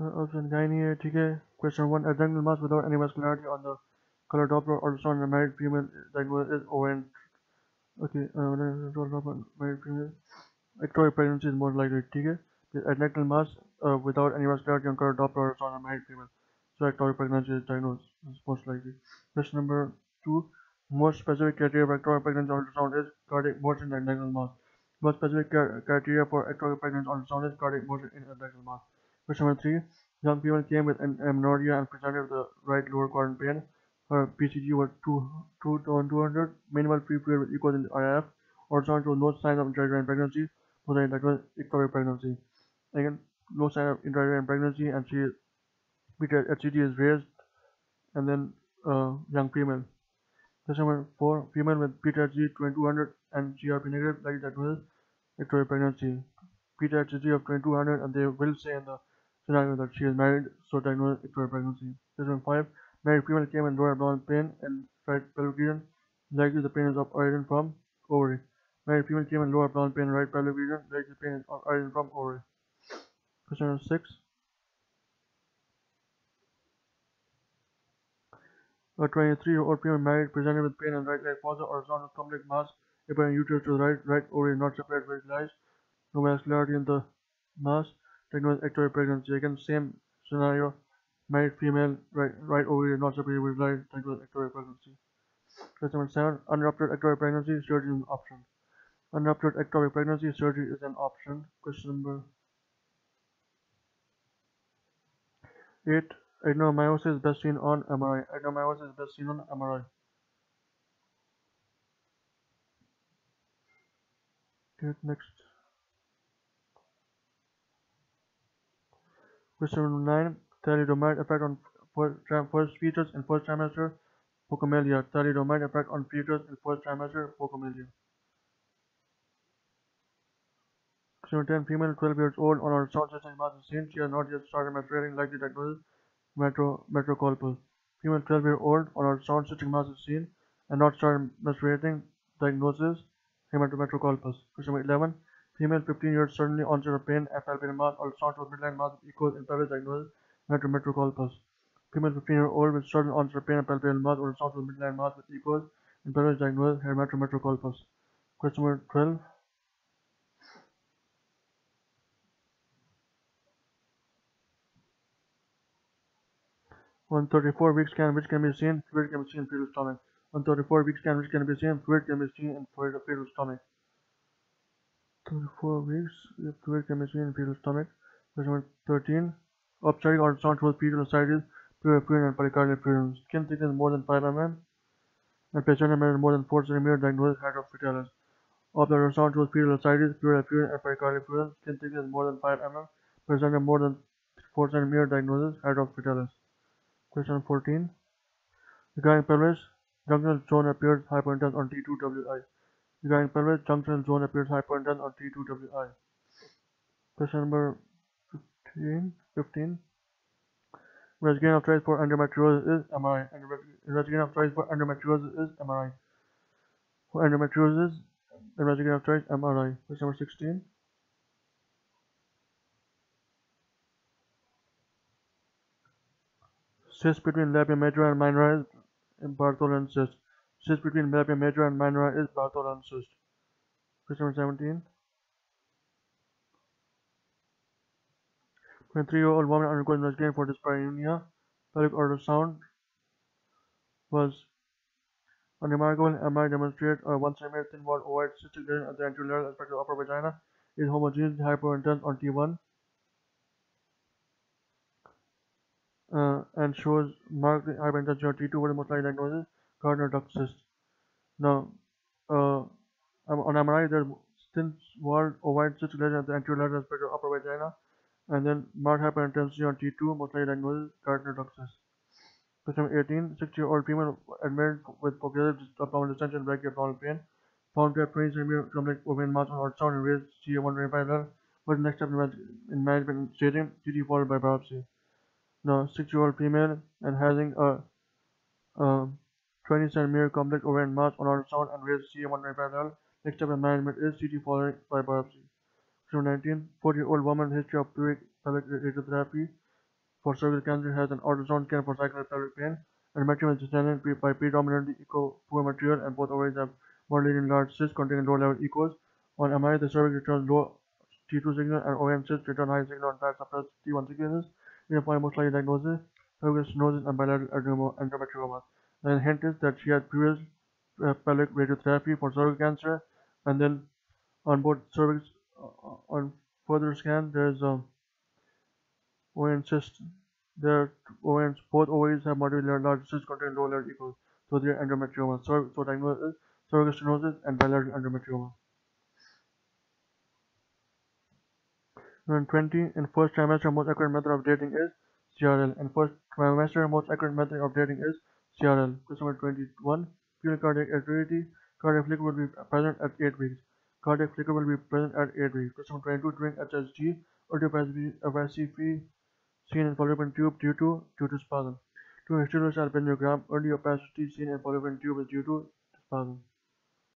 option 9 here ठीक question 1 adnexal mass without any vascularity on the color doppler or on a married female diagnosis is ON okay uh, married female. Ectopic pregnancy is more likely ठीक है? The adnexal mass uh, without any vascularity on color doppler or on a married female. So ectopic pregnancy is diagnosed is most likely. Question number 2 most specific criteria for ectopic pregnancy ultrasound is cardiac motion and adnexal mass. Most specific criteria for ectopic pregnancy ultrasound is cardiac motion in adnexal mass. Question number three. Young female came with an amenorrhea and presented with the right lower quadrant pain. Her PCG was 2, 2 200, minimal free fluid with echoes in the IF. Ultrasound showed no signs of intrauterine pregnancy, was an ectopic pregnancy. Again, no sign of intrauterine pregnancy, and she HCG is raised, and then uh, young female. Question number four. Female with PTHG 2200 and GRP negative, like that was ectopic pregnancy. PTHG of 2200, and they will say in the scenario that she is married, so diagnosed ectopic pregnancy. Question 5. Married female came and lower abdominal pain and right pelvic region. Likely the pain is of origin from ovary. Married female came and lower abdominal pain right pelvic region. Likely the pain is of origin from ovary. Question 6. A 23-year-old female married presented with pain in right iliac fossa ultrasound of complex mass apparent uterus to the right, right ovary not separate, very. No vascularity in the mass ectopic pregnancy. Again, same scenario. Married female, right, right ovary not superior with right, ectopic pregnancy. Question number seven. Unruptured ectopic pregnancy surgery is an option. Unruptured ectopic pregnancy surgery is an option. Question number eight. Adenomyosis is best seen on MRI. Adenomyosis is best seen on MRI. Okay, next. Question number 9. Thalidomide effect on first fetus in first trimester, Phocomelia. Thalidomide effect on fetus in first trimester, Phocomelia. Question number 10. Female 12 years old on ultrasound system mass seen. She has not yet started menstruating like the diagnosis metro, metrocolpal. Female 12 year old on ultrasound system mass seen and not started menstruating diagnosis hematometrocolpos. Question number 11. Female 15 years suddenly onset of pain at palpable mass ultrasound of midline mass equals in pelvis diagnosis hematometrocolpos. Female 15 year old with sudden onset of pain at palpable mass ultrasound of midline mass equals in pelvis diagnosis hematometrocolpos. Question number 12. On 34 week scan, which can be seen, fluid can be seen in fetal stomach. On 34 week scan, which can be seen, fluid can be seen in fetal stomach. 34 weeks, if fluid can be seen in fetal stomach. Question number 13. Obstetric ultrasound shows fetal ascites, pleural fluid, and pericardial fluid. Skin thickness more than 5 mm, and placenta measure more than 4 cm. Diagnosis hydrops fetalis. Of the ultrasound shows fetal ascites, pleural fluid, and pericardial fluid. Skin thickness more than 5 mm, placenta more than 4 cm. Diagnosis hydrops fetalis. Question 14. Regarding pelvis, junctional zone appears hyperintense on T2WI. Regarding pelvis, junctional zone appears hyperintense on T2WI. Question number 15. 15. Investigating of choice for endometriosis is MRI. Investigating of choice for endometriosis is MRI. For endometriosis, investigating of choice MRI. Question number 16. Cyst between labia majora and minor is Bartholin cyst. Cyst between labia majora and Minor is Bartholin cyst. Question number 17. 23-year-old woman undergoing investigation for dyspareunia. Pelvic ultrasound was unremarkable. MRI demonstrated a 1 cm thin walled ovoid cystic lesion at the anterior aspect of the upper vagina is homogeneous hyperintense on T1. uh, and shows marked hyperintensity on T2 what is most likely diagnosis Cyst. Now, uh, on MRI, there's thin walled ovoid cyst lesion at the anterior lateral aspect of upper vagina, and then marked hyperintensity on T2, most likely duct cyst. Question 18, 60 year old female admitted with progressive abdominal distension, brachial abdominal pain, found to have 20 cm complex ovarian mass on ultrasound and raised CA125 level. The next step in management staging? CT followed by biopsy now six-year-old female and having a, a 20 centimeter complex ovarian mass on ultrasound and raised CA125 level. Next step in management is CT followed by biopsy. Question 19. 40 year old woman history of pelvic radiotherapy. for cervical cancer has an ultrasound scan for pelvic pain. Endometrium is determined by predominantly echo poor material and both ovaries have moderately large cysts containing low level echoes. On MRI, the cervix returns low T2 signal and ovarian cysts return high signal on fat suppressed T1 signals. We apply most likely diagnosis, cervical stenosis and bilateral endometrioma. The hint is that she had previous uh, pelvic radiotherapy for cervical cancer and then on both cervix uh, on further scan there's um, ovarian cyst their ovarians both ovaries have moderately large cysts containing low level echoes so they're endometrioma so, so diagnosis cervical stenosis and bilateral endometrioma. And 20 in first trimester most accurate method of dating is CRL and first trimester most accurate method of dating is CRL number 21 fetal cardiac activity cardiac flicker will be present at 8 weeks Cardiac flicker will be present at 8 weeks. Question 22 during HSG, opacity seen in fallopian tube due to due to spasm. To hysterosalpingogram, early opacity seen in fallopian tube is due to spasm.